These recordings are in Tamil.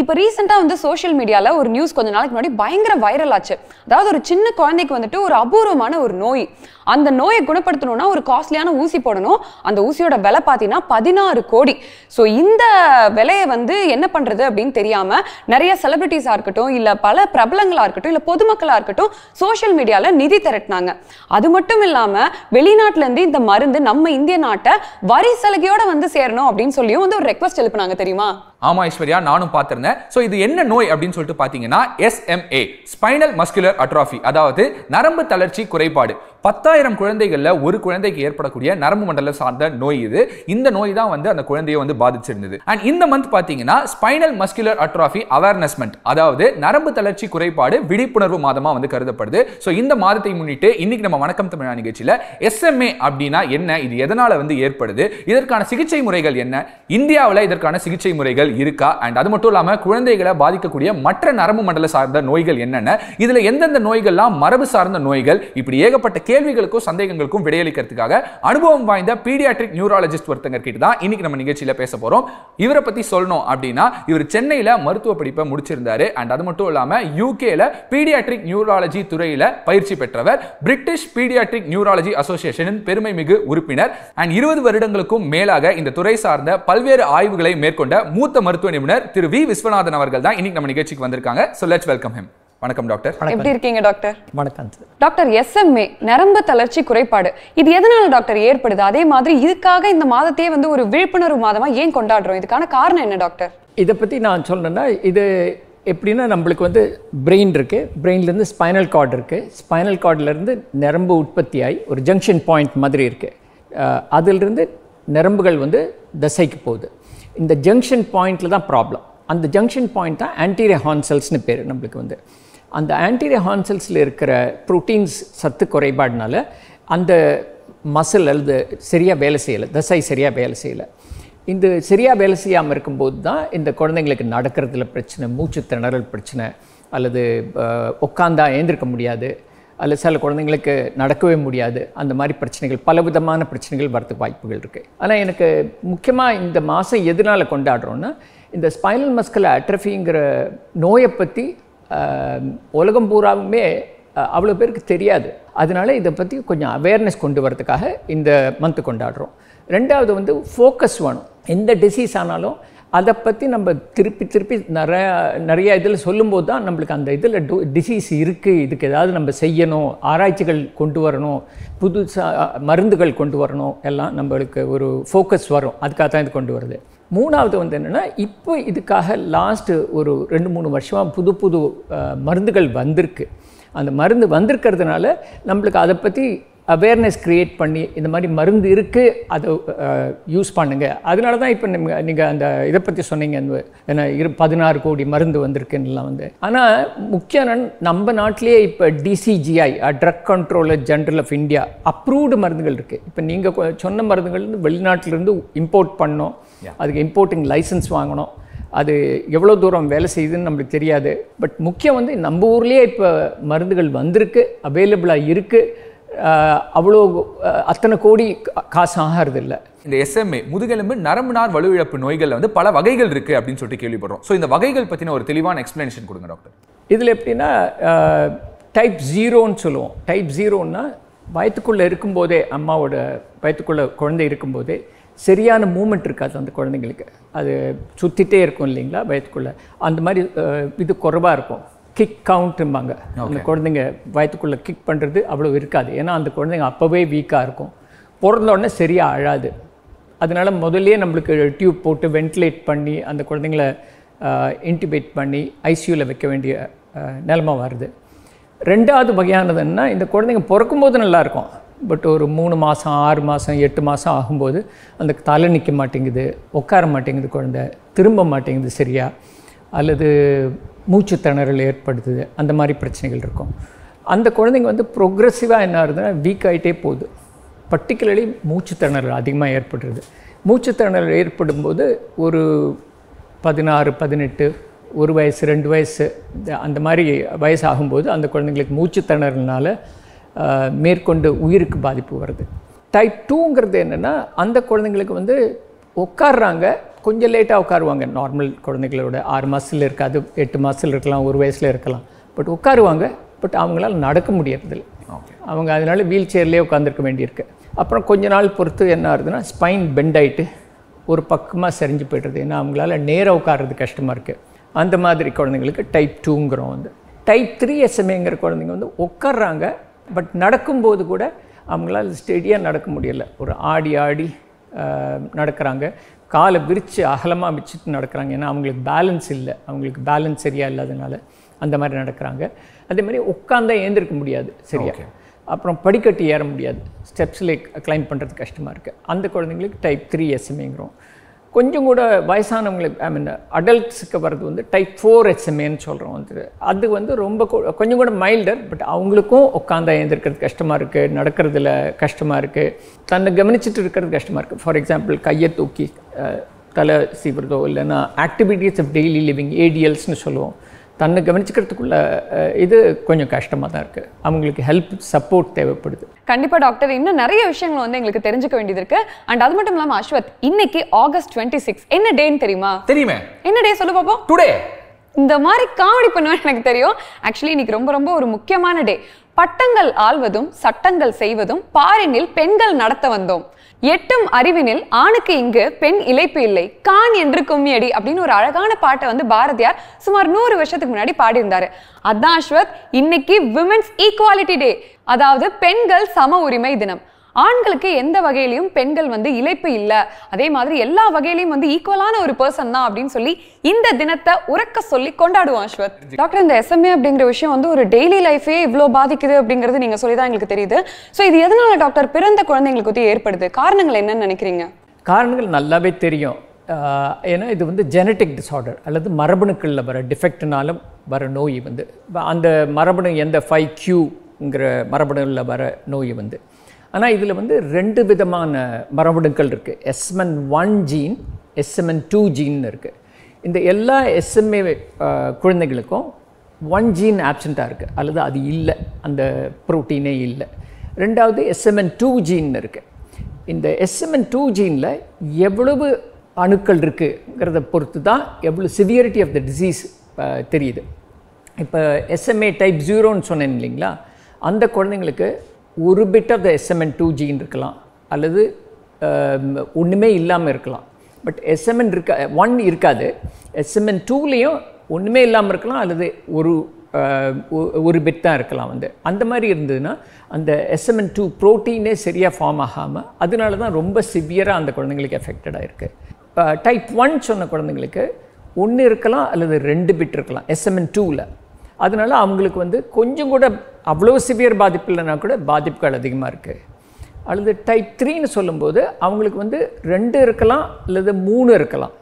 இப்போ ரீசெண்டாக வந்து சோஷியல் மீடியாவில் ஒரு நியூஸ் கொஞ்ச நாளைக்கு முன்னாடி பயங்கர வைரல் ஆச்சு. அதாவது ஒரு சின்ன குழந்தைக்கு வந்துட்டு ஒரு அபூர்வமான ஒரு நோய். அந்த நோயை குணப்படுத்தணும்னா ஒரு காஸ்ட்லியான ஊசி போடணும். அந்த ஊசியோட விலை பார்த்தீங்கன்னா பதினாறு கோடி. ஸோ இந்த விலையை வந்து என்ன பண்ணுறது அப்படின்னு தெரியாமல் நிறைய செலிபிரிட்டிஸாக இருக்கட்டும் இல்லை பல பிரபலங்களாக இருக்கட்டும் இல்லை பொதுமக்களாக இருக்கட்டும் சோஷியல் மீடியாவில் நிதி திரட்டினாங்க. அது மட்டும் இல்லாமல் வெளிநாட்டிலேருந்து இந்த மருந்து நம்ம இந்திய நாட்டை வரி சலுகையோட வந்து சேரணும் அப்படின்னு சொல்லியும் வந்து ஒரு ரெக்வஸ்ட் எழுப்புனாங்க தெரியுமா? ஆமா ஐஸ்வர்யா நானும் பார்த்திருந்தேன். ஸோ இது என்ன நோய் அப்படின்னு சொல்லிட்டு பார்த்தீங்கன்னா எஸ்எம்ஏ ஸ்பைனல் மஸ்குலர் அட்ராஃபி அதாவது நரம்பு தளர்ச்சி குறைபாடு. பத்தாயிரம் குழந்தைகளில் ஒரு குழந்தைக்கு ஏற்படக்கூடிய நரம்பு மண்டலம் சார்ந்த நோய் இது. இந்த நோய் தான் வந்து அந்த குழந்தையை வந்து பாதிச்சிருந்தது. அண்ட் இந்த மந்த் பார்த்தீங்கன்னா spinal muscular atrophy awareness month அதாவது நரம்பு தளர்ச்சி குறைபாடு விழிப்புணர்வு மாதமாக வந்து கருதப்படுது. ஸோ இந்த மாதத்தை முன்னிட்டு இன்னைக்கு நம்ம வணக்கம் தமிழா நிகழ்ச்சியில் எஸ்எம்ஏ அப்படின்னா என்ன? இது எதனால் வந்து ஏற்படுது? இதற்கான சிகிச்சை முறைகள் என்ன? இந்தியாவில் இதற்கான சிகிச்சை முறைகள் இருக்கா? அண்ட் அது மட்டும் இல்லாமல் குழந்தைகளை பாதிக்கக்கூடிய மற்ற நரம்பு மண்டல சார்ந்த நோய்கள் என்னென்ன? இதில் எந்தெந்த நோய்கள்லாம் மரபு சார்ந்த நோய்கள்? இப்படி ஏகப்பட்ட கேள்விகளுக்கும் சந்தேகங்களுக்கும் விடையளிக்கிறதுக்காக அனுபவம் வாய்ந்த பீடியாட்ரிக் நியூராலஜிஸ்ட் ஒருத்தங்க கிட்ட தான் இன்னைக்கு நம்ம நிகழ்ச்சியில பேச போறோம். இவரை பத்தி சொல்லணும் அப்படின்னா இவர் சென்னையில மருத்துவ படிப்பை முடிச்சிருந்தாரு. அண்ட் அது மட்டும் இல்லாமல் யூகேல பீடியாட்ரிக் நியூராலஜி துறையில் பயிற்சி பெற்றவர். பிரிட்டிஷ் பீடியாட்ரிக் நியூராலஜி அசோசியேஷனின் பெருமை மிகு உறுப்பினர். அண்ட் இருபது வருடங்களுக்கும் மேலாக இந்த துறை சார்ந்த பல்வேறு ஆய்வுகளை மேற்கொண்ட மூத்த மருத்துவ நிபுணர் திரு வி. விஸ்வநாதன் அவர்கள் தான் இன்னைக்கு நம்ம நிகழ்ச்சிக்கு வந்திருக்காங்க. ஸோ லெட்ஸ் வெல்கம் ஹிம் வணக்கம் டாக்டர். எப்படி இருக்கீங்க டாக்டர்? வணக்கம். டாக்டர் எஸ்எம்ஏ நரம்பு தளர்ச்சி குறைபாடு. இது எதனால டாக்டர் ஏற்படுது? அதே மாதிரி இதுக்காக இந்த மாதத்தையே வந்து ஒரு விழிப்புணர்வு மாதமா ஏன் கொண்டாடுறோம்? இதுக்கான காரணம் என்ன டாக்டர்? இதை பற்றி நான் சொல்லணும்னா இது எப்படின்னா நம்மளுக்கு வந்து பிரெயின் இருக்குது பிரெயின்லேருந்து ஸ்பைனல் கார்டு இருக்குது ஸ்பைனல் கார்ட்லேருந்து நரம்பு உற்பத்தியாகி ஒரு ஜங்ஷன் பாயிண்ட் மாதிரி இருக்குது அதிலிருந்து நரம்புகள் வந்து தசைக்கு போகுது. இந்த ஜங்ஷன் பாயிண்டில் தான் ப்ராப்ளம் அந்த ஜங்ஷன் பாயிண்ட் தான் ஆன்டீரியர் ஹான்செல்ஸ்னு பேர் நம்மளுக்கு வந்து. அந்த ஆன்டீரியர் ஹான்செல்ஸில் இருக்கிற ப்ரோட்டீன்ஸ் சத்து குறைபாடுனால அந்த மசில் அல்லது சரியாக வேலை செய்யலை. தசை சரியாக வேலை செய்யலை. இந்த சரியாக வேலை செய்யாமல் இருக்கும்போது தான் இந்த குழந்தைங்களுக்கு நடக்கிறதுல பிரச்சனை மூச்சு திணறல் பிரச்சனை அல்லது உட்காந்தா ஏந்திருக்க முடியாது அல்லது சில குழந்தைங்களுக்கு நடக்கவே முடியாது அந்த மாதிரி பிரச்சனைகள் பலவிதமான பிரச்சனைகள் வரதுக்கு வாய்ப்புகள் இருக்குது ஆனால் எனக்கு முக்கியமாக இந்த மாதம் எதனால் கொண்டாடுறோன்னா இந்த ஸ்பைனல் மஸ்கல் அட்ரஃபிங்கிற நோயை பற்றி உலகம் பூராவுமே அவ்வளோ பேருக்கு தெரியாது. அதனால இதை பற்றி கொஞ்சம் அவேர்னஸ் கொண்டு வரதுக்காக இந்த மந்த் கொண்டாடுறோம். ரெண்டாவது வந்து ஃபோக்கஸ் வேணும். எந்த டிசீஸ் ஆனாலும் அதை பற்றி நம்ம திருப்பி திருப்பி நிறைய நிறைய இதில் சொல்லும்போது தான் நம்மளுக்கு அந்த இதில் டிசீஸ் இருக்குது இதுக்கு ஏதாவது நம்ம செய்யணும். ஆராய்ச்சிகள் கொண்டு வரணும். புதுசாக மருந்துகள் கொண்டு வரணும். எல்லாம் நம்மளுக்கு ஒரு ஃபோக்கஸ் வரும். அதுக்காக தான் இது கொண்டு வருது. மூணாவது வந்து என்னென்னா இப்போ இதுக்காக லாஸ்ட்டு ஒரு ரெண்டு மூணு வருஷமாக புது புது மருந்துகள் வந்திருக்கு. அந்த மருந்து வந்திருக்கிறதுனால நம்மளுக்கு அதை பற்றி அவேர்னஸ் க்ரியேட் பண்ணி இந்த மாதிரி மருந்து இருக்குது அதை யூஸ் பண்ணுங்க. அதனால தான் இப்போ நீங்கள் நீங்கள் அந்த இதை பற்றி சொன்னீங்க அந்த என்ன இரு பதினாறு கோடி மருந்து வந்திருக்குன்னுலாம் வந்து. ஆனால் முக்கிய நன்- நம்ம நாட்டிலேயே இப்போ DCGI drug controller general of India approved மருந்துகள் இருக்குது இப்போ நீங்கள் சொன்ன மருந்துகள் வெளிநாட்டிலேருந்து இம்போர்ட் பண்ணோம். அதுக்கு இம்போர்ட்டிங் லைசன்ஸ் வாங்கணும் அது எவ்வளோ தூரம் வேலை செய்யுதுன்னு நம்மளுக்கு தெரியாது. பட் முக்கியம் வந்து நம்ம ஊர்லேயே இப்போ மருந்துகள் வந்திருக்கு அவைலபிளாக இருக்குது அவ்வளோ அத்தனை கோடி காசு ஆகிறது இல்லை இந்த எஸ்எம்ஏ முதுகெலும்பு நரம்பு நார் வலுவிழப்பு நோய்கள்ல வந்து பல வகைகள் இருக்கு அப்படின்னு சொல்லிட்டு கேள்விப்படுறோம். ஸோ இந்த வகைகள் பத்தின ஒரு தெளிவான எக்ஸ்பிளனேஷன் கொடுங்க டாக்டர் இதில் எப்படின்னா டைப் ஜீரோன்னு சொல்லுவோம். டைப் ஜீரோன்னா வயிற்றுக்குள்ளே இருக்கும்போதே அம்மாவோட வயிற்றுக்குள்ளே குழந்தை இருக்கும்போதே சரியான மூமெண்ட் இருக்காது அந்த குழந்தைங்களுக்கு. அது சுற்றிட்டே இருக்கும் இல்லைங்களா வயிற்றுக்குள்ளே அந்த மாதிரி இது குறைவாக இருக்கும். கிக் கவுண்ட்டும்பாங்க அந்த குழந்தைங்க வயிற்றுக்குள்ளே கிக் பண்ணுறது அவ்வளோ இருக்காது. ஏன்னா அந்த குழந்தைங்க அப்போவே வீக்காக இருக்கும். பிறந்த உடனே சரியாக அழாது. அதனால முதல்லயே நம்மளுக்கு டியூப் போட்டு வென்டிலேட் பண்ணி அந்த குழந்தைங்கள இன்டிபேட் பண்ணி ஐசியூவில் வைக்க வேண்டிய நிலைமை வருது. ரெண்டாவது வகையானதுன்னா இந்த குழந்தைங்க பிறக்கும்போது நல்லா இருக்கும். பட் ஒரு மூணு மாதம் ஆறு மாதம் எட்டு மாதம் ஆகும்போது அந்த தலை நிற்க மாட்டேங்குது உட்கார மாட்டேங்குது குழந்தை திரும்ப மாட்டேங்குது சரியா? அல்லது மூச்சு திணறல் ஏற்படுத்துது. அந்த மாதிரி பிரச்சனைகள் இருக்கும். அந்த குழந்தைங்க வந்து ப்ரொக்ரெசிவாக என்ன ஆகுதுன்னா வீக் ஆகிட்டே போகுது. பர்டிகுலர்லி மூச்சு திணறல் அதிகமாக ஏற்படுறது. மூச்சு திணறல் ஏற்படும்போது ஒரு பதினாறு பதினெட்டு ஒரு வயசு ரெண்டு வயசு இந்த- அந்த மாதிரி வயசு ஆகும்போது அந்த குழந்தைங்களுக்கு மூச்சு திணறல்னால மேற்கொண்டு உயிருக்கு பாதிப்பு வருது. டைப் டூங்கிறது என்னென்னா அந்த குழந்தைங்களுக்கு வந்து உட்காடுறாங்க கொஞ்சம் லேட்டாக உட்காருவாங்க. நார்மல் குழந்தைகளோட ஆறு மாதத்தில் இருக்காது எட்டு மாதத்தில் இருக்கலாம் ஒரு வயசில் இருக்கலாம். பட் உட்காருவாங்க பட் அவங்களால நடக்க முடியறதில்ல. அவங்க அதனால வீல் சேர்லேயே உட்காந்துருக்க வேண்டியிருக்கு. அப்புறம் கொஞ்ச நாள் பொறுத்து என்ன ஆகுதுன்னா ஸ்பைன் பெண்ட் ஆயிட்டு ஒரு பக்கமாக சரிஞ்சு போய்டுறது. ஏன்னா அவங்களால நேராக உட்கார்றது கஷ்டமாக இருக்குது அந்த மாதிரி குழந்தைங்களுக்கு டைப் டூங்கிறோம் வந்து. டைப் த்ரீ எஸ்எம்ஏங்கிற குழந்தைங்க வந்து உட்கார்றாங்க பட் நடக்கும்போது கூட அவங்களால ஸ்டெடியாக நடக்க முடியல. ஒரு ஆடி ஆடி நடக்கிறாங்க. காலை விரித்து அகலமாக வச்சுட்டு நடக்கிறாங்க. ஏன்னா அவங்களுக்கு பேலன்ஸ் இல்லை. அவங்களுக்கு பேலன்ஸ் சரியாக இல்லாதனால அந்த மாதிரி நடக்கிறாங்க. அதே மாதிரி உட்காந்தா ஏந்திருக்க முடியாது சரியா. அப்புறம் படிக்கட்டு ஏற முடியாது. ஸ்டெப்ஸில் கிளைம் பண்ணுறது கஷ்டமாக இருக்குது அந்த குழந்தைங்களுக்கு டைப் த்ரீ எஸ்எம்ஏங்கிறோம் கொஞ்சம் கூட வயசானவங்களுக்கு ஐ மீன் அடல்ட்ஸுக்கு வர்றது வந்து டைப் ஃபோர் எஸ்எம்ஏன்னு சொல்கிறோம் வந்து அது வந்து ரொம்ப கொஞ்சம் கூட மைல்டர் பட் அவங்களுக்கும் உட்காந்தா எழுந்திருக்கிறது கஷ்டமாக இருக்குது நடக்கிறதுல கஷ்டமாக இருக்குது தன்னை கவனிச்சிட்டு இருக்கிறது கஷ்டமாக இருக்குது ஃபார் எக்ஸாம்பிள் கையை தூக்கி தலை சீவுறதோ இல்லைன்னா ஆக்டிவிட்டீஸ் ஆஃப் டெய்லி லிவிங் ஏடிஎல்ஸ்னு சொல்லுவோம். தன்னை கவனிச்சுக்கிறதுக்குள்ள இது கொஞ்சம் கஷ்டமாக தான் இருக்குது அவங்களுக்கு ஹெல்ப் சப்போர்ட் தேவைப்படுது. கண்டிப்பா டாக்டர் இன்னும் நிறைய விஷயங்கள் வந்து எங்களுக்கு தெரிஞ்சுக்க வேண்டியது இருக்கு அண்ட் அது மட்டும் இல்லாம அஸ்வத் இன்னைக்கு ஆகஸ்ட் டுவெண்ட்டி சிக்ஸ் என்ன டேன்னு தெரியுமா? தெரியுமே. என்ன டே சொல்லு பாப்போம். டுடே இந்த மாதிரி காமெடி பண்ணுவேன் எனக்கு தெரியும். ஆக்சுவலி இன்னைக்கு ரொம்ப ரொம்ப ஒரு முக்கியமான டே. பட்டங்கள் ஆள்வதும் சட்டங்கள் செய்வதும் பாரினில் பெண்கள் நடத்த வந்தோம். எட்டும் அறிவினில் ஆணுக்கு இங்கு பெண் இழைப்பு இல்லை. கான் என்று கும்மியடி அப்படின்னு ஒரு அழகான பாட்டை வந்து பாரதியார் சுமார் நூறு வருஷத்துக்கு முன்னாடி பாடியிருந்தாரு. அதான் அஸ்வத் இன்னைக்கு விமென்ஸ் ஈக்குவாலிட்டி டே அதாவது பெண்கள் சம உரிமை தினம். ஆண்களுக்கு எந்த வகையிலையும் பெண்கள் வந்து இழைப்பு இல்ல. அதே மாதிரி எல்லா வகையிலையும் வந்து ஈக்குவலான ஒரு பர்சன் தான் அப்படின்னு சொல்லி இந்த தினத்தை உறக்க சொல்லி கொண்டாடுவோம் அஸ்வத். டாக்டர் இந்த எஸ்எம்ஏ அப்படிங்கிற விஷயம் வந்து ஒரு டெய்லி லைஃபே இவ்வளோ பாதிக்குது அப்படிங்கிறது நீங்க சொல்லி தான் எங்களுக்கு தெரியுது. ஸோ இது எதனால டாக்டர் பிறந்த குழந்தைங்களுக்கு வந்து ஏற்படுது? காரணங்கள் என்னன்னு நினைக்கிறீங்க? காரணங்கள் நல்லாவே தெரியும். ஏன்னா இது வந்து ஜெனட்டிக் டிஸார்டர் அல்லது மரபணுக்களில் வர டிஃபெக்ட்னால வர நோய் வந்து அந்த மரபணு எந்த ஃபைவ் கியூங்கிற மரபணுவில் வர நோய் வந்து. ஆனால் இதில் வந்து ரெண்டு விதமான மரபணுக்கள் இருக்குது SMN one gene SMN two gene இருக்குது இந்த எல்லா எஸ்எம்ஏ குழந்தைகளுக்கும் ஒன் ஜீன் ஆப்சண்ட்டாக இருக்குது அல்லது அது இல்லை. அந்த ப்ரோட்டீனே இல்லை. ரெண்டாவது எஸ்எம்என் டூ ஜீன் இருக்குது இந்த எஸ்எம்என் டூ ஜீனில் எவ்வளவு அணுக்கள் இருக்குங்கிறத பொறுத்து தான் எவ்வளோ சிவியரிட்டி ஆஃப் த டிசீஸ் தெரியுது. இப்போ எஸ்எம்ஏ டைப் ஜீரோன்னு சொன்னேன் இல்லைங்களா? அந்த குழந்தைங்களுக்கு ஒரு bit of the SMN two ஜின்னு இருக்கலாம். அல்லது ஒன்றுமே இல்லாமல் இருக்கலாம். பட் எஸ்எம்என் இருக்கா ஒன் இருக்காது. எஸ்எம்என் டூலேயும் ஒன்றுமே இல்லாமல் இருக்கலாம். அல்லது ஒரு ஒரு பிட் தான் இருக்கலாம் வந்து. அந்த மாதிரி இருந்ததுன்னா அந்த எஸ்எம்என் டூ ப்ரோட்டீனே சரியாக ஃபார்ம் ஆகாமல் அதனால தான் ரொம்ப சிவியராக அந்த குழந்தைங்களுக்கு எஃபெக்டடாக இருக்குது டைப் ஒன் சொன்ன குழந்தைங்களுக்கு ஒன்று இருக்கலாம் அல்லது ரெண்டு பிட் இருக்கலாம். எஸ்எம்என் டூவில் அதனால அவங்களுக்கு வந்து கொஞ்சம் கூட அவ்வளோ சிவியர் பாதிப்பு இல்லைனா கூட பாதிப்புகள் அதிகமாக இருக்குது அல்லது டைப் த்ரீன்னு சொல்லும்போது அவங்களுக்கு வந்து ரெண்டு இருக்கலாம் அல்லது மூணு இருக்கலாம்.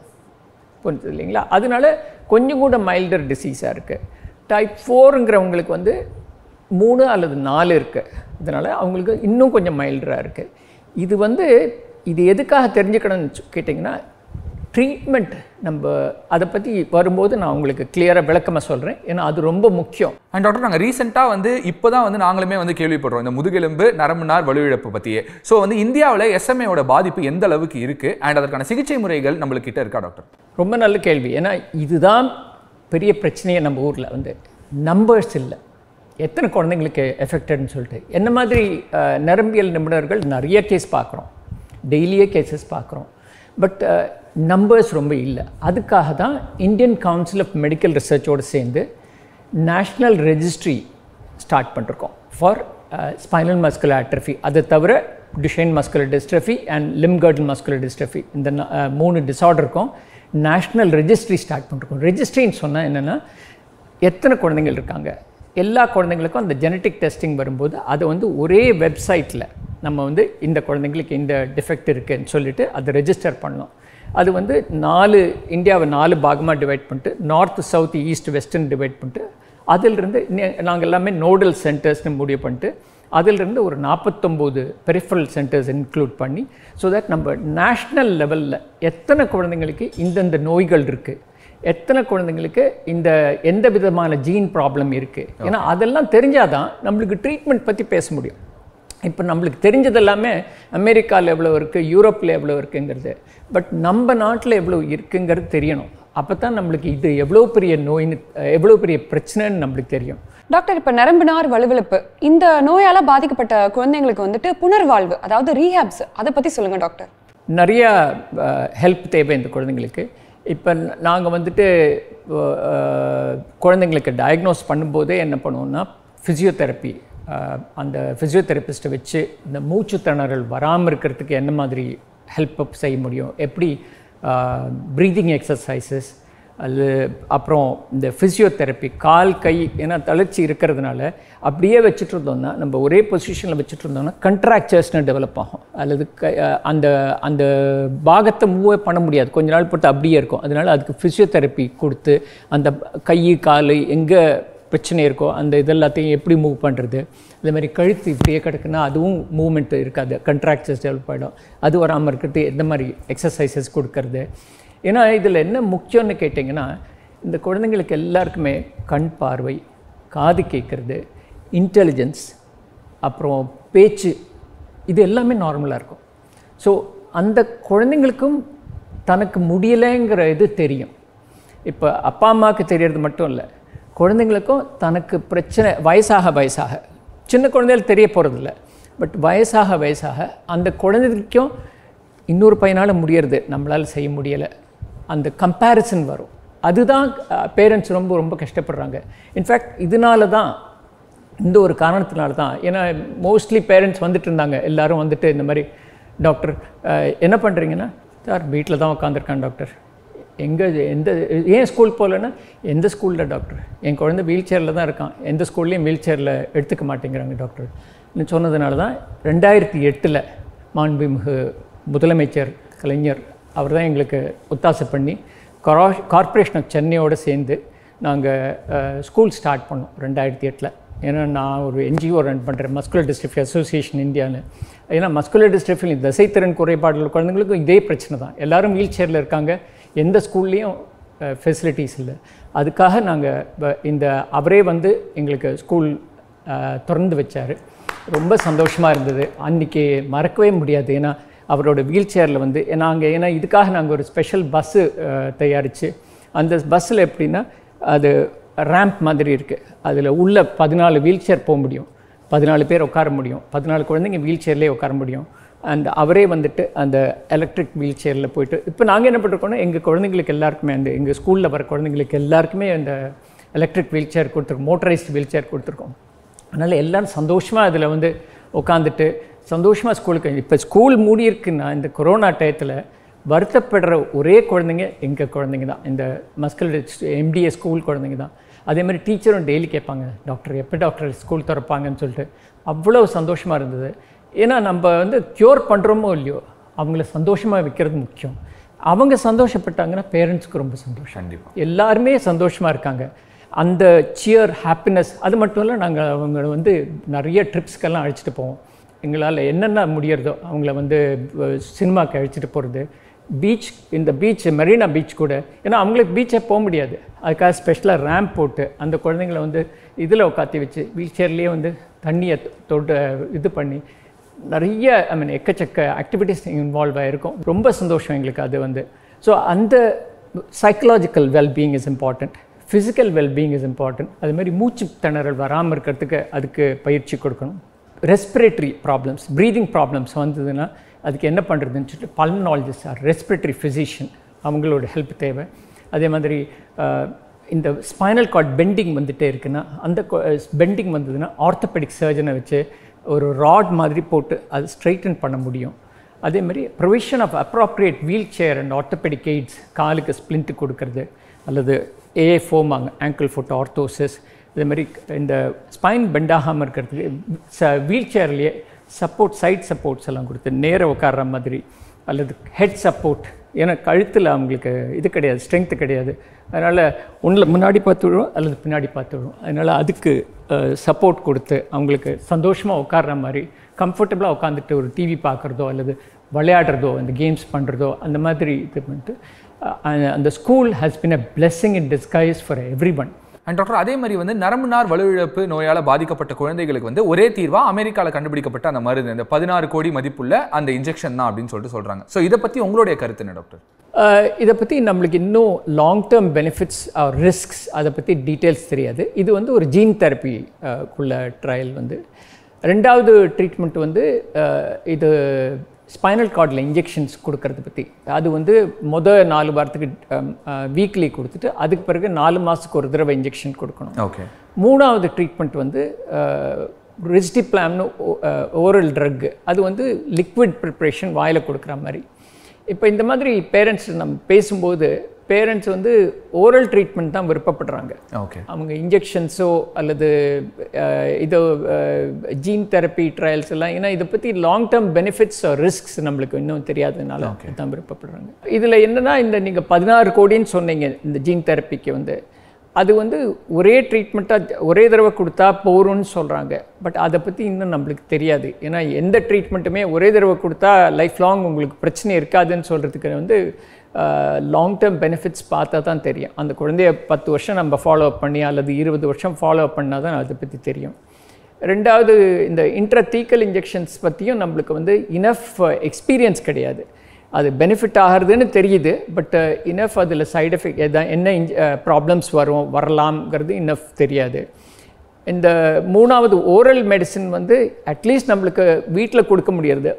புரிஞ்சது இல்லைங்களா? அதனால கொஞ்சம் கூட மைல்டர் டிசீஸாக இருக்குது டைப் ஃபோருங்கிறவங்களுக்கு வந்து மூணு அல்லது நாலு இருக்குது அதனால் அவங்களுக்கு இன்னும் கொஞ்சம் மைல்டராக இருக்குது இது வந்து இது எதுக்காக தெரிஞ்சுக்கணும்னு கேட்டிங்கன்னா ட்ரீட்மெண்ட் நம்ம அதை பற்றி வரும்போது நான் உங்களுக்கு கிளியராக விளக்கமாக சொல்கிறேன் ஏன்னா அது ரொம்ப முக்கியம். அண்ட் டாக்டர் நாங்கள் ரீசெண்டாக வந்து இப்போ தான் வந்து நாங்களுமே வந்து கேள்விப்படுறோம் இந்த முதுகெலும்பு நரம்பு நார் வலுவிழப்பு பற்றியே ஸோ வந்து இந்தியாவில் எஸ்எம்ஏவோட பாதிப்பு எந்த அளவுக்கு இருக்கு? அண்ட் அதற்கான சிகிச்சை முறைகள் நம்மளுக்கு கிட்ட இருக்கா டாக்டர் ரொம்ப நல்ல கேள்வி. ஏன்னா இதுதான் பெரிய பிரச்சனையே நம்ம ஊரில் வந்து. நம்பர்ஸ் இல்லை. எத்தனை குழந்தைங்களுக்கு எஃபெக்டட்னு சொல்லிட்டு. என்ன மாதிரி நரம்பியல் நிபுணர்கள் நிறைய கேஸ் பார்க்குறோம். டெய்லியே கேசஸ் பார்க்குறோம். பட் நம்பர்ஸ் ரொம்ப இல்லை. அதுக்காக தான் இந்தியன் கவுன்சில் ஆஃப் மெடிக்கல் ரிசர்ச்சோடு சேர்ந்து நேஷ்னல் ரெஜிஸ்ட்ரி ஸ்டார்ட் பண்ணிருக்கோம் ஃபார் ஸ்பைனல் மஸ்குலர் ஆட்ரஃபி அதை தவிர Duchenne muscular dystrophy and limb girdle muscular dystrophy இந்த uh, மூணு டிஸார்டருக்கும் நேஷ்னல் ரெஜிஸ்ட்ரி ஸ்டார்ட் பண்ணிருக்கோம் ரெஜிஸ்ட்ரின்னு சொன்னால் என்னென்னா எத்தனை குழந்தைகள் இருக்காங்க? எல்லா குழந்தைங்களுக்கும் அந்த ஜெனட்டிக் டெஸ்டிங் வரும்போது அதை வந்து ஒரே வெப்சைட்டில் நம்ம வந்து இந்த குழந்தைங்களுக்கு இந்த டிஃபெக்ட் இருக்குன்னு சொல்லிட்டு அதை ரெஜிஸ்டர் பண்ணோம் அது வந்து நாலு இந்தியாவை நாலு பாகமாக டிவைட் பண்ணிட்டு north south east western divide பண்ணிட்டு அதிலிருந்து நாங்கள் எல்லாமே நோடல் சென்டர்ஸ்னு முடிவு பண்ணிட்டு அதிலிருந்து ஒரு நாற்பத்தொம்போது பெரிஃபரல் சென்டர்ஸ் இன்க்ளூட் பண்ணி ஸோ தட் நம்ம நேஷ்னல் லெவலில் எத்தனை குழந்தைங்களுக்கு இந்தந்த நோய்கள் இருக்குது எத்தனை குழந்தைங்களுக்கு இந்த எந்த விதமான ஜீன் ப்ராப்ளம் இருக்குது ஏன்னா அதெல்லாம் தெரிஞ்சாதான் நம்மளுக்கு ட்ரீட்மெண்ட் பற்றி பேச முடியும். இப்போ நம்மளுக்கு தெரிஞ்சது எல்லாமே அமெரிக்காவில் எவ்வளோ இருக்குது யூரோப்பில் எவ்வளோ இருக்குங்கிறது. பட் நம்ம நாட்டில் எவ்வளோ இருக்குங்கிறது தெரியணும். அப்போ தான் நம்மளுக்கு இது எவ்வளோ பெரிய நோயின்னு எவ்வளோ பெரிய பிரச்சனைன்னு நம்மளுக்கு தெரியும். டாக்டர் இப்ப நரம்புநார் வலுவிழப்பு இந்த நோயால பாதிக்கப்பட்ட குழந்தைங்களுக்கு வந்துட்டு புனர்வாழ்வு அதாவது ரீஹாப்ஸ் அதை பத்தி சொல்லுங்க டாக்டர். நிறையா ஹெல்ப் தேவை இந்த குழந்தைங்களுக்கு. இப்போ நாங்கள் வந்துட்டு குழந்தைங்களுக்கு டயக்னோஸ் பண்ணும்போதே என்ன பண்ணுவோம்னா ஃபிசியோதெரப்பி அந்த ஃபிசியோதெரபிஸ்ட்டை வச்சு இந்த மூச்சு திணறல் வராமல் இருக்கிறதுக்கு என்ன மாதிரி ஹெல்ப் அப் செய்ய முடியும்? எப்படி ப்ரீதிங் எக்ஸசைசஸ் அது அப்புறம் இந்த ஃபிசியோதெரப்பி கால் கை ஏன்னா தளர்ச்சி இருக்கிறதுனால அப்படியே வச்சுட்டு இருந்தோம்னா நம்ம ஒரே பொசிஷனில் வச்சுட்டு இருந்தோம்னா கண்ட்ராக்சர்ஸ்னு டெவலப் ஆகும். அல்லது க அந்த அந்த பாகத்தை மூவே பண்ண முடியாது. கொஞ்ச நாள் பொறுத்து அப்படியே இருக்கும். அதனால் அதுக்கு ஃபிசியோதெரப்பி கொடுத்து அந்த கை கால் எங்கே பிரச்சனை இருக்கோ அந்த இது எல்லாத்தையும் எப்படி மூவ் பண்ணுறது இந்த மாதிரி கழுத்து இப்படியே கிடக்குன்னா அதுவும் மூவ்மெண்ட் இருக்காது. கண்ட்ராக்சர்ஸ் டெவலப் ஆகிடும் அது வராமல் இருக்கிறது எந்த மாதிரி எக்ஸசைசஸ் கொடுக்கறது. ஏன்னா இதில் என்ன முக்கியம்னு கேட்டிங்கன்னா இந்த குழந்தைங்களுக்கு எல்லாருக்குமே கண் பார்வை காது கேட்குறது இன்டெலிஜென்ஸ் அப்புறம் பேச்சு இது எல்லாமே நார்மலாக இருக்கும். ஸோ அந்த குழந்தைங்களுக்கும் தனக்கு முடியலைங்கிற இது தெரியும். இப்போ அப்பா அம்மாவுக்கு தெரியறது மட்டும் இல்லை. குழந்தைங்களுக்கும் தனக்கு பிரச்சனை வயசாக வயசாக. சின்ன குழந்தைகள் தெரிய போகிறதில்ல பட் வயசாக வயசாக அந்த குழந்தைக்கும் இன்னொரு பையனால் முடியறது. நம்மளால் செய்ய முடியலை. அந்த கம்பேரிசன் வரும். அதுதான் பேரண்ட்ஸ் ரொம்ப ரொம்ப கஷ்டப்படுறாங்க. இன்ஃபேக்ட் இதனால தான் இந்த ஒரு காரணத்தினால தான் ஏன்னா மோஸ்ட்லி பேரண்ட்ஸ் வந்துட்டு இருந்தாங்க. எல்லோரும் வந்துட்டு இந்த மாதிரி டாக்டர் என்ன பண்ணுறீங்கன்னா சார் வீட்டில் தான் உட்காந்துருக்கான் டாக்டர் எங்கே எந்த ஏன் ஸ்கூல் போகலன்னா எந்த ஸ்கூலில் டாக்டர் என் குழந்தை வீல் சேரில் தான் இருக்கான். எந்த ஸ்கூல்லையும் வீல் சேரில் எடுத்துக்க மாட்டேங்கிறாங்க டாக்டர் சொன்னதுனால தான் ரெண்டாயிரத்தி எட்டில் மாண்புமிகு முதலமைச்சர் கலைஞர் அவர் தான் எங்களுக்கு ஒத்தாசை பண்ணி கரா கார்ப்பரேஷன் ஆஃப் சென்னையோடு சேர்ந்து நாங்கள் ஸ்கூல் ஸ்டார்ட் பண்ணோம் ரெண்டாயிரத்தி எட்டில். ஏன்னா நான் ஒரு என்ஜிஓ ரன் பண்ணுறேன் மஸ்குலர் டிஸ்ட்ரிஃபி அசோசியேஷன் இந்தியாவில் ஏன்னா மஸ்குலர் டிஸ்ட்ரிஃபி திசைத்திறன் குறைபாடுள்ள குழந்தைங்களுக்கும் இதே பிரச்சனை தான். எல்லோரும் வீல் சேரில் இருக்காங்க. எந்த ஸ்கூல்லேயும் ஃபெசிலிட்டிஸ் இல்லை. அதுக்காக நாங்கள் இந்த அவரே வந்து எங்களுக்கு ஸ்கூல் திறந்து வச்சார். ரொம்ப சந்தோஷமாக இருந்தது. அன்றைக்கி மறக்கவே முடியாது. ஏன்னா அவரோட வீல் சேரில் வந்து நாங்கள் ஏன்னா இதுக்காக நாங்கள் ஒரு ஸ்பெஷல் பஸ்ஸு தயாரித்து அந்த பஸ்ஸில் எப்படின்னா அது ரேம்ப் மாதிரி இருக்குது அதில் உள்ள பதினாலு வீல் சேர் போக முடியும். பதினாலு பேர் உட்கார முடியும். பதினாலு குழந்தைங்க வீல் சேர்லேயே உட்கார முடியும். அண்ட் அவரே வந்துட்டு அந்த எலக்ட்ரிக் வீல் சேரில் போயிட்டு இப்போ நாங்கள் என்ன பண்ணிருக்கோம்னா எங்கள் குழந்தைங்களுக்கு எல்லாருக்குமே அந்த எங்கள் ஸ்கூலில் வர குழந்தைங்களுக்கு எல்லாருக்குமே அந்த எலக்ட்ரிக் வீல் சேர் கொடுத்துருக்கோம் மோட்டரைஸ்டு வீல் சேர் கொடுத்துருக்கோம். அதனால் எல்லாரும் சந்தோஷமாக அதில் வந்து உட்காந்துட்டு சந்தோஷமாக ஸ்கூலுக்கு இப்போ ஸ்கூல் மூடி இருக்குன்னா இந்த கொரோனா டயத்தில் வருத்தப்படுற ஒரே குழந்தைங்க எங்கள் குழந்தைங்க தான். இந்த மஸ்கல் எம்டிஏ ஸ்கூல் குழந்தைங்க தான். அதே மாதிரி டீச்சரும் டெய்லி கேட்பாங்க டாக்டர் எப்போ டாக்டர் ஸ்கூல் திறப்பாங்கன்னு சொல்லிட்டு. அவ்வளோ சந்தோஷமாக இருந்தது. ஏன்னா நம்ம வந்து க்யூர் பண்ணுறோமோ இல்லையோ அவங்கள சந்தோஷமாக வைக்கிறது முக்கியம். அவங்க சந்தோஷப்பட்டாங்கன்னா பேரண்ட்ஸ்க்கு ரொம்ப சந்தோஷம். கண்டிப்பா. எல்லாருமே சந்தோஷமாக இருக்காங்க. அந்த சியர் ஹாப்பினஸ் அது மட்டும் இல்லை நாங்கள் அவங்கள வந்து நிறைய ட்ரிப்ஸ்க்கெல்லாம் அழைச்சிட்டு போவோம். எங்களால் என்னென்ன முடியறதோ அவங்கள வந்து அஹ், சினிமாக்கு அழைச்சிட்டு போகிறது பீச் இந்த பீச் மெரினா பீச் கூட. ஏன்னா அவங்களுக்கு பீச்சே போக முடியாது. அதுக்காக ஸ்பெஷலாக ரேம்ப் போட்டு அந்த குழந்தைங்கள வந்து இதில் உட்காத்தி வச்சு வீல் சேர்லேயே வந்து தண்ணியை தொட்டு இது பண்ணி நிறைய ஐ மீன் எக்கச்சக்க ஆக்டிவிட்டீஸ் இன்வால்வ் ஆகிருக்கும் ரொம்ப சந்தோஷம் எங்களுக்கு அது வந்து. ஸோ அந்த psychological wellbeing is important physical wellbeing is important அது மாதிரி மூச்சு திணறல் வராமல் இருக்கிறதுக்கு அதுக்கு பயிற்சி கொடுக்கணும். ரெஸ்பிரேட்டரி ப்ராப்ளம்ஸ் ப்ரீதிங் ப்ராப்ளம்ஸ் வந்ததுன்னா அதுக்கு என்ன பண்ணுறதுன்னு சொல்லிட்டு பல்மனாலஜிஸ்ட் ஆர் ரெஸ்பிரேட்டரி ஃபிசிஷியன் அவங்களோட ஹெல்ப் தேவை. அதே மாதிரி இந்த ஸ்பைனல் கார்ட் பெண்டிங் வந்துகிட்டே இருக்குன்னா அந்த பெண்டிங் வந்ததுன்னா ஆர்த்தோபெடிக் சர்ஜனை வச்சு ஒரு ராட் மாதிரி போட்டு அது ஸ்ட்ரைட்டன் பண்ண முடியும். அதே மாதிரி provision of appropriate wheelchair and orthopaedic aids காலுக்கு ஸ்ப்ளிண்ட் கொடுக்கறது அல்லது ஏ ஃபோமாங்க ஆங்கிள் ஃபுட் ஆர்த்தோசிஸ் இதே மாதிரி இந்த ஸ்பைன் பெண்டாகாமல் இருக்கிறதுக்கு ச வீல் சேர்லேயே சப்போர்ட் சைட் சப்போர்ட்ஸ் எல்லாம் கொடுத்து நேராக உட்கார்ற மாதிரி அல்லது ஹெட் சப்போர்ட் ஏன்னா கழுத்தில் அவங்களுக்கு இது கிடையாது ஸ்ட்ரென்த்து கிடையாது. அதனால் ஒன்றில் முன்னாடி பார்த்து விழும் அல்லது பின்னாடி பார்த்து விழும் அதனால் அதுக்கு சப்போர்ட் கொடுத்து அவங்களுக்கு சந்தோஷமாக உட்கார்ற மாதிரி கம்ஃபர்டபுளாக உட்காந்துட்டு ஒரு டிவி பார்க்குறதோ அல்லது விளையாடுறதோ அந்த கேம்ஸ் பண்ணுறதோ அந்த மாதிரி இது பண்ணிட்டு அந்த school has been a blessing in disguise for every one and doctor அதே மாதிரி வந்து நரம்பு நார் வலுவிழப்பு நோயால் பாதிக்கப்பட்ட குழந்தைகளுக்கு வந்து ஒரே தீர்வாக அமெரிக்காவில் கண்டுபிடிக்கப்பட்ட அந்த மருந்து இந்த பதினாறு கோடி மதிப்புள்ள அந்த இன்ஜெக்ஷன் தான் அப்படின்னு சொல்லிட்டு சொல்கிறாங்க ஸோ இதை பற்றி உங்களுடைய கருத்து என்ன டாக்டர் இதை பற்றி நம்மளுக்கு இன்னும் long term benefits or risks அதை பற்றி டீட்டெயில்ஸ் தெரியாது. இது வந்து ஒரு ஜீன் தெரப்பி குள்ள ட்ரையல் வந்து. ரெண்டாவது ட்ரீட்மெண்ட் வந்து இது ஸ்பைனல் கார்டில் இன்ஜெக்ஷன்ஸ் கொடுக்கறத பற்றி அது வந்து மொத நாலு வாரத்துக்கு வீக்லி கொடுத்துட்டு அதுக்கு பிறகு நாலு மாதத்துக்கு ஒரு தடவை இன்ஜெக்ஷன் கொடுக்கணும். ஓகே மூணாவது ட்ரீட்மெண்ட் வந்து ரிஸ்டிப்ளாம்னு ஓரல் ட்ரக் அது வந்து லிக்விட் ப்ரிப்ரேஷன் வாயில் கொடுக்குற மாதிரி. இப்போ இந்த மாதிரி பேரண்ட்ஸ் நம்ம பேசும்போது பேரண்ட்ஸ் வந்து ஓரல் ட்ரீட்மெண்ட் தான் விருப்பப்படுறாங்க. ஓகே அவங்க இன்ஜெக்ஷன்ஸோ அல்லது இது ஜீன் தெரப்பி ட்ரையல்ஸ் எல்லாம் ஏன்னா இதை பற்றி லாங் டேர்ம் பெனிஃபிட்ஸ் ரிஸ்க்ஸ் நம்மளுக்கு இன்னும் தெரியாததுனால தான் விருப்பப்படுறாங்க. இதில் என்னன்னா இந்த நீங்கள் பதினாறு கோடின்னு சொன்னீங்க இந்த ஜீன் தெரப்பிக்கு வந்து. அது வந்து ஒரே ட்ரீட்மெண்ட்டாக ஒரே தடவை கொடுத்தா போரும்னு சொல்கிறாங்க பட் அதை பற்றி இன்னும் நம்மளுக்கு தெரியாது. ஏன்னா எந்த ட்ரீட்மெண்ட்டுமே ஒரே தடவை கொடுத்தா லைஃப் லாங் உங்களுக்கு பிரச்சனை இருக்காதுன்னு சொல்கிறதுக்கு வந்து லாங் டேர்ம் பெனிஃபிட்ஸ் பார்த்தா தான் தெரியும். அந்த குழந்தைய பத்து வருஷம் நம்ம ஃபாலோ அப் பண்ணி அல்லது இருபது வருஷம் ஃபாலோ அப் பண்ணால் தான் அதை பற்றி தெரியும். ரெண்டாவது இந்த இன்ட்ரத்தீக்கல் இன்ஜெக்ஷன்ஸ் பற்றியும் நம்மளுக்கு வந்து இனஃப் எக்ஸ்பீரியன்ஸ் கிடையாது. அது பெனிஃபிட் ஆகிறதுன்னு தெரியுது பட் இனஃப் அதில் சைடு எஃபெக்ட் எதான் என்ன ப்ராப்ளம்ஸ் uh, வரும் வரலாம்ங்கிறது இனஃப் தெரியாது. இந்த மூணாவது ஓரல் மெடிசின் வந்து அட்லீஸ்ட் நம்மளுக்கு வீட்டில் கொடுக்க முடியாது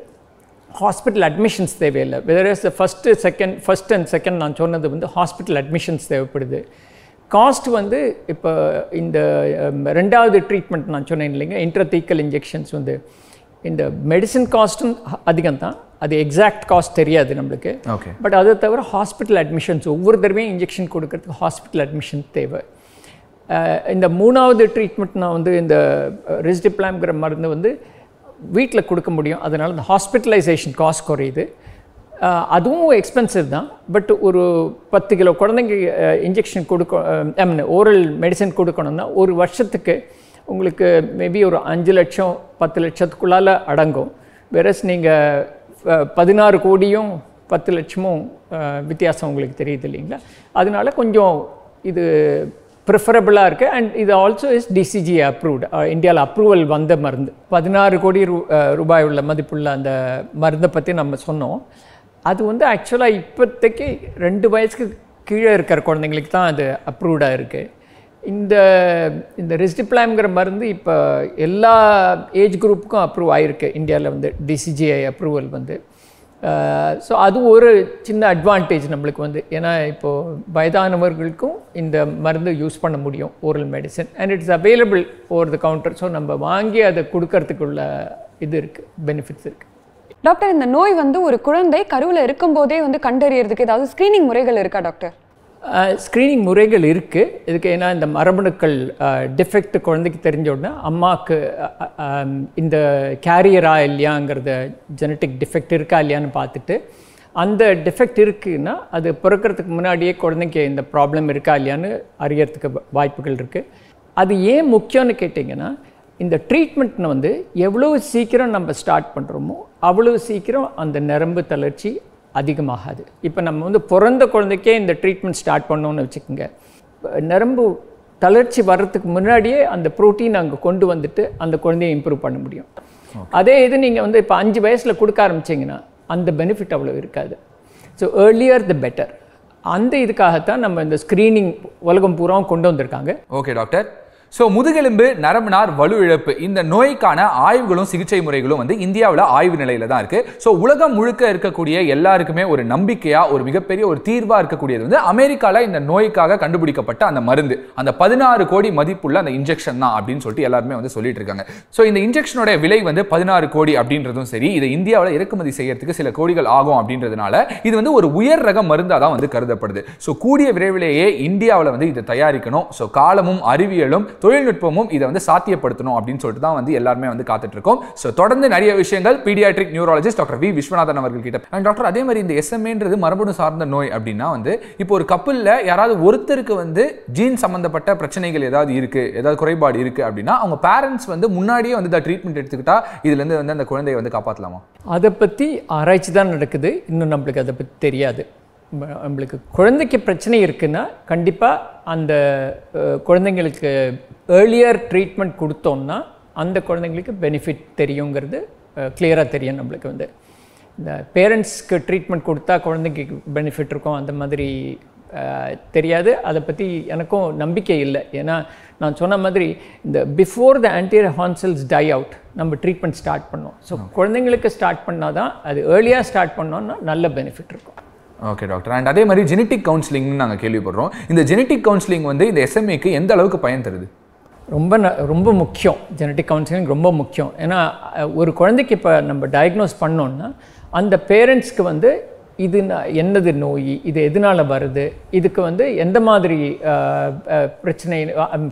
ஹாஸ்பிட்டல் அட்மிஷன்ஸ் தேவையில்லை. Whether is first second first and second நான் சொன்னது வந்து ஹாஸ்பிட்டல் அட்மிஷன்ஸ் தேவைப்படுது. காஸ்ட் வந்து இப்போ இந்த um, ரெண்டாவது ட்ரீட்மெண்ட் நான் சொன்னேன் இல்லைங்க இன்ட்ரதீக்கல் இன்ஜெக்ஷன்ஸ் வந்து. இந்த மெடிசின் காஸ்ட்டும் அதிகம் தான் அது எக்ஸாக்ட் காஸ்ட் தெரியாது நம்மளுக்கு. ஓகே பட் அதை தவிர ஹாஸ்பிட்டல் அட்மிஷன்ஸ் ஒவ்வொரு தடவையும் இன்ஜெக்ஷன் கொடுக்கறதுக்கு ஹாஸ்பிட்டல் அட்மிஷன் தேவை. இந்த மூணாவது ட்ரீட்மெண்ட் நான் வந்து இந்த ரிஸ்டிப்ளாம்ங்கிற மருந்து வந்து வீட்டில் கொடுக்க முடியும். அதனால் இந்த ஹாஸ்பிட்டலைசேஷன் காஸ்ட் குறையுது. அதுவும் எக்ஸ்பென்சிவ் தான். பட் ஒரு பத்து கிலோ குழந்தைங்க இன்ஜெக்ஷன் கொடுக்க ஐ மீன் ஓரல் மெடிசன் கொடுக்கணும்னா ஒரு வருஷத்துக்கு உங்களுக்கு மேபி ஒரு அஞ்சு லட்சம் பத்து லட்சத்துக்குள்ளால அடங்கும். வெரஸ் நீங்கள் பதினாறு கோடியும் பத்து லட்சமும் வித்தியாசம் உங்களுக்கு தெரியுது இல்லைங்களா? அதனால கொஞ்சம் இது ப்ரிஃபரபிளாக இருக்குது அண்ட் இது ஆல்சோ இஸ் டிசிஜி அப்ரூவ்டு இந்தியாவில் அப்ரூவல் வந்த மருந்து. பதினாறு கோடி ரூ ரூபாய் உள்ள மதிப்புள்ள அந்த மருந்தை பற்றி நம்ம சொன்னோம். அது வந்து ஆக்சுவலாக இப்போதைக்கு ரெண்டு வயசுக்கு கீழே இருக்கிற குழந்தைங்களுக்கு தான் அது அப்ரூவ்டாக இருக்குது இந்த இந்த ரிஸ்டிப்ளாம்ங்கிற மருந்து இப்போ எல்லா ஏஜ் குரூப்புக்கும் அப்ரூவ் ஆகிருக்கு இந்தியாவில் வந்து டிசிஜிஐ அப்ரூவல் வந்து. ஸோ அது ஒரு சின்ன அட்வான்டேஜ் நம்மளுக்கு வந்து. ஏன்னா இப்போது வயதானவர்களுக்கும் இந்த மருந்து யூஸ் பண்ண முடியும் oral medicine and it's available over the counter so நம்ம வாங்கி அதை கொடுக்கறதுக்குள்ள இது இருக்குது பெனிஃபிட்ஸ் இருக்குது டாக்டர் இந்த நோய் வந்து ஒரு குழந்தை கருவில் இருக்கும்போதே வந்து கண்டறியறதுக்கு ஏதாவது ஸ்க்ரீனிங் முறைகள் இருக்கா டாக்டர்? ஸ்க்ரீனிங் முறைகள் இருக்குது இதுக்கு ஏன்னா இந்த மரபணுக்கள் டிஃபெக்ட் குழந்தைக்கு தெரிஞ்ச உடனே அம்மாவுக்கு இந்த கேரியரா இல்லையாங்கிறத ஜெனட்டிக் டிஃபெக்ட் இருக்கா இல்லையான்னு பார்த்துட்டு அந்த டிஃபெக்ட் இருக்குன்னா அது பிறக்கிறதுக்கு முன்னாடியே குழந்தைக்கு இந்த ப்ராப்ளம் இருக்கா இல்லையான்னு அறியறதுக்கு வாய்ப்புகள் இருக்குது அது ஏன் முக்கியம்னு கேட்டிங்கன்னா இந்த ட்ரீட்மெண்ட்னு வந்து எவ்வளோ சீக்கிரம் நம்ம ஸ்டார்ட் பண்ணுறோமோ அவ்வளோ சீக்கிரம் அந்த நரம்பு தளர்ச்சி அதிகமாகாது. இப்போ நம்ம வந்து பிறந்த குழந்தைக்கே இந்த ட்ரீட்மெண்ட் ஸ்டார்ட் பண்ணோம்னு வச்சுக்கோங்க. நரம்பு தளர்ச்சி வர்றதுக்கு முன்னாடியே அந்த புரோட்டீன் அங்கே கொண்டு வந்துட்டு அந்த குழந்தைய இம்ப்ரூவ் பண்ண முடியும். அதே இது நீங்கள் வந்து இப்போ அஞ்சு வயசில் கொடுக்க ஆரம்பிச்சீங்கன்னா அந்த பெனிஃபிட் அவ்வளோ இருக்காது. ஸோ ஏர்லியர் த பெட்டர் அந்த இதுக்காகத்தான் நம்ம இந்த ஸ்க்ரீனிங் உலகம் பூராவும் கொண்டு வந்திருக்காங்க. ஓகே டாக்டர் ஸோ முதுகெலும்பு நரம்பினார் வலு இழப்பு. இந்த நோய்க்கான ஆய்வுகளும் சிகிச்சை முறைகளும் வந்து இந்தியாவில் ஆய்வு நிலையில தான் இருக்கு. ஸோ உலகம் முழுக்க இருக்கக்கூடிய எல்லாருக்குமே ஒரு நம்பிக்கையா ஒரு மிகப்பெரிய ஒரு தீர்வா இருக்கக்கூடியது வந்து அமெரிக்காவில் இந்த நோய்க்காக கண்டுபிடிக்கப்பட்ட அந்த மருந்து. அந்த பதினாறு கோடி மதிப்புள்ள அந்த இன்ஜெக்ஷன் தான் அப்படின்னு சொல்லிட்டு எல்லாருமே வந்து சொல்லிட்டு இருக்காங்க. ஸோ இந்த இன்ஜெக்ஷனோட விலை வந்து பதினாறு கோடி அப்படின்றதும் சரி இதை இந்தியாவில் இறக்குமதி செய்யறதுக்கு சில கோடிகள் ஆகும் அப்படின்றதுனால இது வந்து ஒரு உயர் ரக மருந்தாக தான் வந்து கருதப்படுது. ஸோ கூடிய விரைவிலேயே இந்தியாவில் வந்து இதை தயாரிக்கணும். ஸோ காலமும் அறிவியலும் தொழில்நுட்பமும் இதை வந்து சாத்தியப்படுத்தணும் அப்படின்னு சொல்லிட்டு தான் வந்து எல்லாருமே வந்து காத்துட்டு இருக்கோம் ஸோ தொடர்ந்து நிறைய விஷயங்கள் paediatric neurologist doctor V. Viswanathan அவர்கள் கிட்ட அண்ட் டாக்டர் அதே மாதிரி இந்த எஸ்எம்ஏன்றது மரபணு சார்ந்த நோய் அப்படின்னா வந்து இப்போ ஒரு கப்பலில் யாராவது ஒருத்தருக்கு வந்து ஜீன் சம்பந்தப்பட்ட பிரச்சனைகள் ஏதாவது இருக்கு ஏதாவது குறைபாடு இருக்கு அப்படின்னா அவங்க பேரண்ட்ஸ் வந்து முன்னாடியே வந்து இந்த ட்ரீட்மெண்ட் எடுத்துக்கிட்டா இதுல இருந்து வந்து அந்த குழந்தையை வந்து காப்பாற்றலாமா அதை பற்றி ஆராய்ச்சி தான் நடக்குது. இன்னும் நம்மளுக்கு அதை பற்றி தெரியாது. நம்மளுக்கு குழந்தைக்கு பிரச்சனை இருக்குன்னா கண்டிப்பாக அந்த குழந்தைங்களுக்கு ஏர்லியர் ட்ரீட்மெண்ட் கொடுத்தோம்னா அந்த குழந்தைங்களுக்கு பெனிஃபிட் தெரியுங்கிறது கிளியராக தெரியும் நம்மளுக்கு வந்து. இந்த பேரண்ட்ஸ்க்கு ட்ரீட்மெண்ட் கொடுத்தா குழந்தைக்கு பெனிஃபிட் இருக்கும் அந்த மாதிரி தெரியாது. அதை பற்றி எனக்கும் நம்பிக்கை இல்லை. ஏன்னா நான் சொன்ன மாதிரி இந்த before the anterior horn cells die out நம்ம ட்ரீட்மெண்ட் ஸ்டார்ட் பண்ணோம். ஸோ குழந்தைங்களுக்கு ஸ்டார்ட் பண்ணால் தான் அது ஏர்லியாக ஸ்டார்ட் பண்ணோன்னா நல்ல பெனிஃபிட் இருக்கும். ஓகே டாக்டர் அண்ட் அதே மாதிரி ஜெனட்டிக் கவுன்சிலிங்னு நாங்கள் கேள்விப்படுறோம். இந்த ஜெனட்டிக் கவுன்சிலிங் வந்து இந்த எஸ்எம்ஏக்கு எந்த அளவுக்கு பயன் தருது? ரொம்ப ந- ரொம்ப முக்கியம். ஜெனட்டிக் கவுன்சிலிங் ரொம்ப முக்கியம். ஏன்னா ஒரு குழந்தைக்கு இப்போ நம்ம டயக்னோஸ் பண்ணோன்னா அந்த பேரண்ட்ஸ்க்கு வந்து இது ந- என்னது நோய் இது எதனால் வருது இதுக்கு வந்து எந்த மாதிரி பிரச்சனை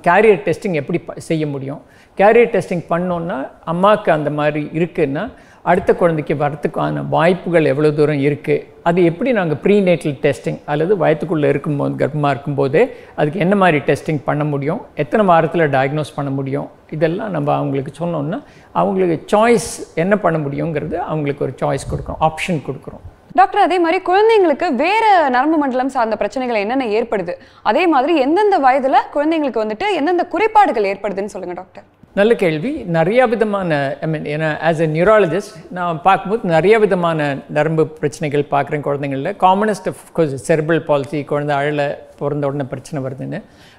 கேரியர் டெஸ்டிங் எப்படி ப- செய்ய முடியும்? கேரியர் டெஸ்டிங் பண்ணோன்னா அம்மாவுக்கு அந்த மாதிரி இருக்குன்னா அடுத்த குழந்தைக்கு வரத்துக்கான வாய்ப்புகள் எவ்வளோ தூரம் இருக்குது அது எப்படி நாங்கள் ப்ரீநேட்டல் டெஸ்டிங் அல்லது வயத்துக்குள்ளே இருக்கும்போது கர்ப்பமாக இருக்கும்போது அதுக்கு என்ன மாதிரி டெஸ்டிங் பண்ண முடியும்? எத்தனை வாரத்தில் டயக்னோஸ் பண்ண முடியும்? இதெல்லாம் நம்ம அவங்களுக்கு சொன்னோம்னா அவங்களுக்கு சாய்ஸ் என்ன பண்ண முடியுங்கிறது அவங்களுக்கு ஒரு சாய்ஸ் கொடுக்குறோம் ஆப்ஷன் கொடுக்குறோம். டாக்டர் அதே மாதிரி குழந்தைங்களுக்கு வேறு நரம்பு மண்டலம் சார்ந்த பிரச்சனைகள் என்னென்ன ஏற்படுது? அதே மாதிரி எந்தெந்த வயதில் குழந்தைங்களுக்கு வந்துட்டு எந்தெந்த குறைபாடுகள் ஏற்படுதுன்னு சொல்லுங்கள் டாக்டர். நல்ல கேள்வி. நிறைய விதமான ஐ மீன் ஏன்னா ஆஸ் எ நியூராலஜிஸ்ட் நான் பார்க்கும்போது நிறைய விதமான நரம்பு பிரச்சனைகள் பார்க்குறேன் குழந்தைங்களில். Commonest of course cerebral palsy குழந்தை அழல பிறந்த உடனே பிரச்சனை வருதுன்னு.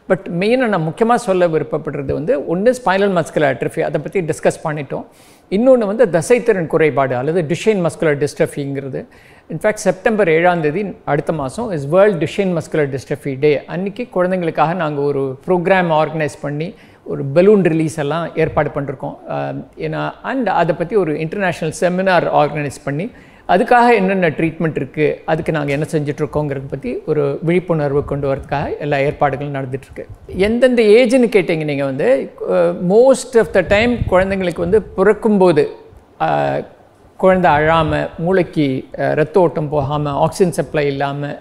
பட் மெயினாக நான் முக்கியமாக சொல்ல விருப்பப்படுறது வந்து ஒன்று ஸ்பைனல் மஸ்குலர் அட்ரஃபி அதை பற்றி டிஸ்கஸ் பண்ணிட்டோம். இன்னொன்று வந்து தசைத்திறன் குறைபாடு அல்லது டிஷைன் மஸ்குலர் டிஸ்ட்ரஃபிங்கிறது இன்ஃபேக்ட் செப்டம்பர் ஏழாம் தேதி அடுத்த மாதம் is world Duchenne muscular dystrophy day அன்னைக்கு குழந்தைங்களுக்காக நாங்கள் ஒரு ப்ரோக்ராம் ஆர்கனைஸ் பண்ணி ஒரு பலூன் ரிலீஸ் எல்லாம் ஏற்பாடு பண்ணிருக்கோம். ஏன்னா அண்ட் அதை பற்றி ஒரு இன்டர்நேஷ்னல் செமினார் ஆர்கனைஸ் பண்ணி அதுக்காக என்னென்ன ட்ரீட்மெண்ட் இருக்குது அதுக்கு நாங்கள் என்ன செஞ்சிட்ருக்கோங்கிறத பற்றி ஒரு விழிப்புணர்வு கொண்டு வரதுக்காக எல்லா ஏற்பாடுகளும் நடந்துகிட்ருக்கு எந்தெந்த ஏஜ்னு கேட்டிங்க நீங்கள் வந்து மோஸ்ட் ஆஃப் த டைம் குழந்தைங்களுக்கு வந்து பிறக்கும்போது குழந்தை அழாமல் மூளைக்கு ரத்த ஓட்டம் போகாமல் ஆக்சிஜன் சப்ளை இல்லாமல்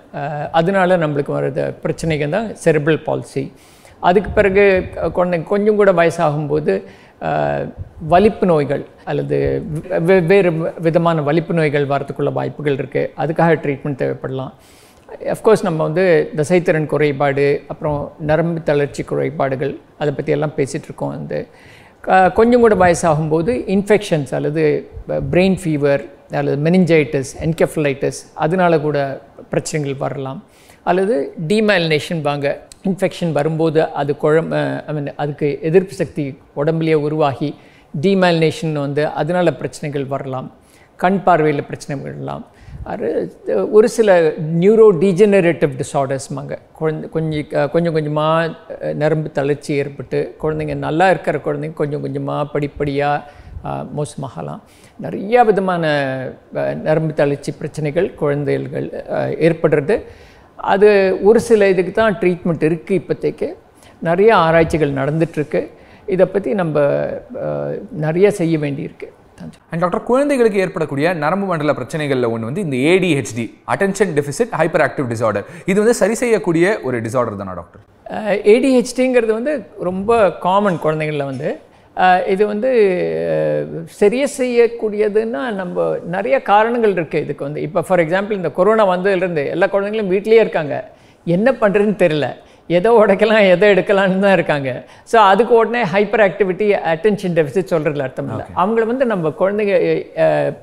அதனால நம்மளுக்கு வர்றது பிரச்சனைகள் தான் செரிபிள் பாலிசி அதுக்கு பிறகு அஹ், குழந்தை கொஞ்சம் கூட வயசாகும்போது வலிப்பு நோய்கள் அல்லது வெ- வெவ்வேறு விதமான வலிப்பு நோய்கள் வரத்துக்குள்ள வாய்ப்புகள் இருக்குது அதுக்காக ட்ரீட்மெண்ட் தேவைப்படலாம். அஃப்கோர்ஸ் நம்ம வந்து தசைத்திறன் குறைபாடு அப்புறம் நரம்பு தளர்ச்சி குறைபாடுகள் அதை பற்றியெல்லாம் பேசிகிட்ருக்கோம் வந்து. கொஞ்சம் கூட வயசாகும்போது இன்ஃபெக்ஷன்ஸ் அல்லது பிரெயின் ஃபீவர் அல்லது மெனிஞ்சைட்டிஸ் என்கெஃபலைட்டிஸ் அதனால கூட பிரச்சனைகள் வரலாம். அல்லது டீமேலினேஷன் வாங்க இன்ஃபெக்ஷன் வரும்போது அது குழம் ஐ மீன் அதுக்கு எதிர்ப்பு சக்தி உடம்புலேயே உருவாகி டிமாலினேஷன் வந்து அதனால் பிரச்சனைகள் வரலாம். கண் பார்வையில் பிரச்சனை வரலாம். அது ஒரு சில நியூரோ டீஜெனரேட்டிவ் டிசார்டர்ஸ்மாங்க குழந்தை கொஞ்சம் கொஞ்சம் கொஞ்சமாக நரம்பு தளர்ச்சி ஏற்பட்டு குழந்தைங்க நல்லா இருக்கிற குழந்தைங்க கொஞ்சம் கொஞ்சமாக படிப்படியாக மோசமாகலாம். நிறையா விதமான நரம்பு தளர்ச்சி பிரச்சனைகள் குழந்தைகள் ஏற்படுறது. அது ஒரு சில இதுக்கு தான் ட்ரீட்மெண்ட் இருக்குது இப்போதைக்கு. நிறைய ஆராய்ச்சிகள் நடந்துட்டுருக்கு. இதை பற்றி நம்ம நிறைய செய்ய வேண்டியிருக்கு. அண்ட் டாக்டர் குழந்தைகளுக்கு ஏற்படக்கூடிய நரம்பு மண்டல பிரச்சனைகள்ல ஒன்று வந்து இந்த ADHD attention deficit hyper active disorder இது வந்து சரி செய்யக்கூடிய ஒரு டிசார்டர் தானா டாக்டர் ஏடிஹெச்டிங்கிறது வந்து ரொம்ப காமன் குழந்தைங்களில் வந்து. இது வந்து சரிய செய்யக்கூடியதுன்னா நம்ம நிறைய காரணங்கள் இருக்குது இதுக்கு வந்து. இப்போ ஃபார் எக்ஸாம்பிள் இந்த கொரோனா வந்ததுலேருந்து எல்லா குழந்தைங்களும் வீட்டிலேயே இருக்காங்க. என்ன பண்ணுறதுன்னு தெரில எதை உடைக்கலாம் எதை எடுக்கலாம்னு தான் இருக்காங்க. ஸோ அதுக்கு உடனே ஹைப்பர் ஆக்டிவிட்டி அட்டென்ஷன் டெபிசிட் சொல்கிறதுல அர்த்தம் இல்லை. அவங்கள வந்து நம்ம குழந்தைங்க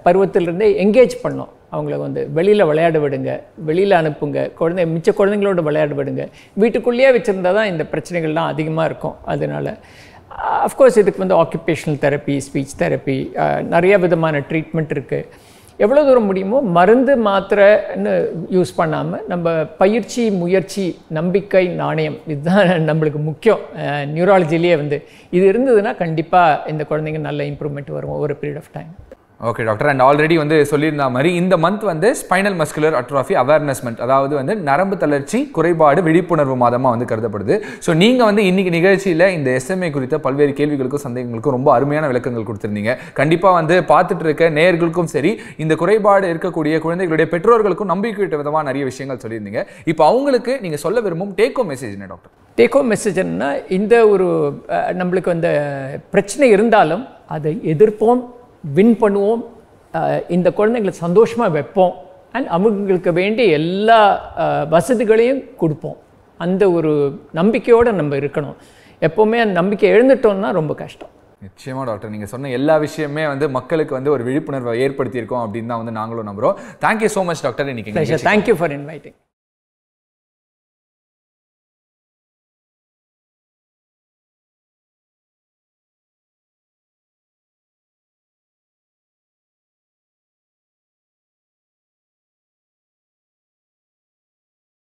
பருவத்திலிருந்தே என்கேஜ் பண்ணோம் அவங்கள வந்து வெளியில் விளையாட விடுங்க. வெளியில் அனுப்புங்க. குழந்தை மிச்ச குழந்தைங்களோட விளையாட விடுங்க. வீட்டுக்குள்ளேயே வச்சுருந்தா தான் இந்த பிரச்சனைகள்லாம் அதிகமாக இருக்கும். அதனால Uh, அஃப்கோர்ஸ் இதுக்கு வந்து ஆக்குபேஷனல் தெரப்பி ஸ்பீச் தெரப்பி நிறைய விதமான ட்ரீட்மெண்ட் இருக்குது எவ்வளோ தூரம் முடியுமோ மருந்து மாத்திரைன்னு யூஸ் பண்ணாமல் நம்ம பயிற்சி முயற்சி நம்பிக்கை நாணயம் இதுதான் நம்மளுக்கு முக்கியம். Uh, நியூராலஜிலேயே வந்து இது இருந்ததுன்னா கண்டிப்பாக இந்த குழந்தைங்க நல்ல இம்ப்ரூவ்மெண்ட் வரும் ஒரு period of time okay doctor and already வந்து சொல்லியிருந்த மாதிரி இந்த மந்த் வந்து spinal muscular atrophy awareness month அதாவது வந்து நரம்பு தளர்ச்சி குறைபாடு விழிப்புணர்வு மாதமாக வந்து கருதப்படுது. ஸோ நீங்கள் வந்து இன்னைக்கு நிகழ்ச்சியில் இந்த எஸ்எம்ஏ குறித்த பல்வேறு கேள்விகளுக்கும் சந்தேகங்களுக்கும் ரொம்ப அருமையான விளக்கங்கள் கொடுத்துருந்தீங்க. கண்டிப்பாக வந்து பார்த்துட்டு இருக்க நேயர்களுக்கும் சரி இந்த குறைபாடு இருக்கக்கூடிய குழந்தைகளுடைய பெற்றோர்களுக்கும் நம்பிக்கையிட்ட விதமாக நிறைய விஷயங்கள் சொல்லியிருந்தீங்க. இப்போ அவங்களுக்கு நீங்கள் சொல்ல விரும்பும் டேக்கோ மெசேஜ் என்ன டாக்டர் டேக்கோ மெசேஜ் என்னன்னா இந்த ஒரு நம்மளுக்கு அந்த பிரச்சனை இருந்தாலும் அதை எதிர்ப்போம் வின் பண்ணுவோம். இந்த குழந்தைங்களை சந்தோஷமாக வைப்போம். அண்ட் அவங்களுக்கு வேண்டிய எல்லா வசதிகளையும் கொடுப்போம். அந்த ஒரு நம்பிக்கையோடு நம்ம இருக்கணும். எப்போவுமே அந்த நம்பிக்கை எழுந்துட்டோம்னா ரொம்ப கஷ்டம். நிச்சயமா டாக்டர். நீங்க சொன்ன எல்லா விஷயமே வந்து மக்களுக்கு வந்து ஒரு விழிப்புணர்வை ஏற்படுத்தியிருக்கோம் அப்படின்னு தான் வந்து நாங்களும் நம்புறோம். Thank you so much doctor. இன்னைக்கு தேங்க்யூ ஃபார் இன்வைட்டிங்